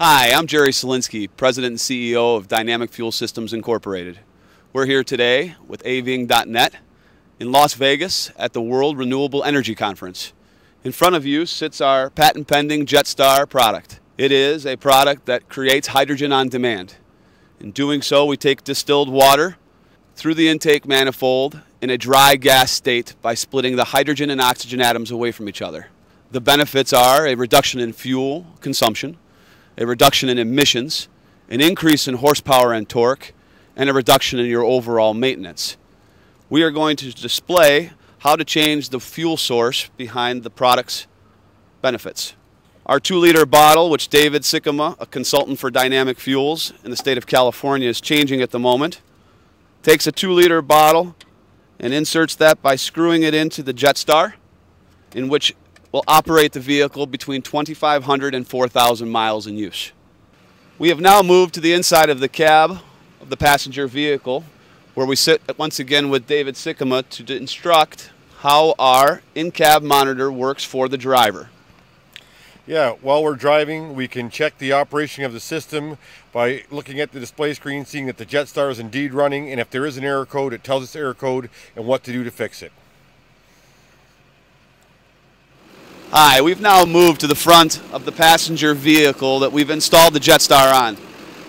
Hi, I'm Jerry Selinsky, President and CEO of Dynamic Fuel Systems Incorporated. We're here today with aving.net in Las Vegas at the World Renewable Energy Conference. In front of you sits our patent pending Jetstar product. It is a product that creates hydrogen on demand. In doing so, we take distilled water through the intake manifold in a dry gas state by splitting the hydrogen and oxygen atoms away from each other. The benefits are a reduction in fuel consumption, a reduction in emissions, an increase in horsepower and torque, and a reduction in your overall maintenance. We are going to display how to change the fuel source behind the product's benefits. Our two liter bottle, which David Sikkema, a consultant for dynamic fuels in the state of California, is changing at the moment, takes a two liter bottle and inserts that by screwing it into the Jetstar, in which will operate the vehicle between 2,500 and 4,000 miles in use. We have now moved to the inside of the cab of the passenger vehicle, where we sit once again with David Sikkema to instruct how our in-cab monitor works for the driver. Yeah, while we're driving, we can check the operation of the system by looking at the display screen, seeing that the Jetstar is indeed running, and if there is an error code, it tells us error code and what to do to fix it. Hi, we've now moved to the front of the passenger vehicle that we've installed the Jetstar on.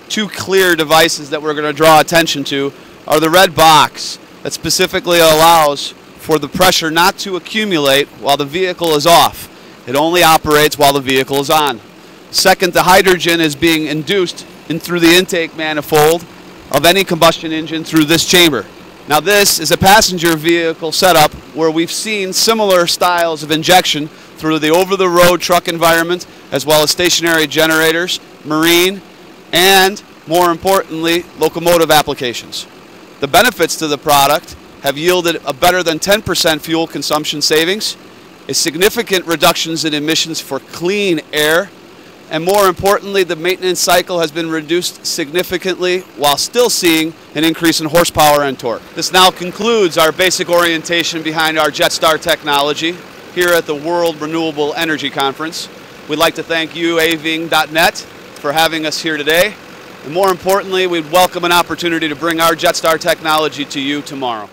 Two clear devices that we're going to draw attention to are the red box that specifically allows for the pressure not to accumulate while the vehicle is off. It only operates while the vehicle is on. Second, the hydrogen is being induced in through the intake manifold of any combustion engine through this chamber. Now this is a passenger vehicle setup where we've seen similar styles of injection through the over-the-road truck environment as well as stationary generators, marine, and more importantly, locomotive applications. The benefits to the product have yielded a better than 10% fuel consumption savings, a significant reductions in emissions for clean air, and more importantly, the maintenance cycle has been reduced significantly while still seeing an increase in horsepower and torque. This now concludes our basic orientation behind our Jetstar technology here at the World Renewable Energy Conference. We'd like to thank you, aving.net, for having us here today. And more importantly, we'd welcome an opportunity to bring our Jetstar technology to you tomorrow.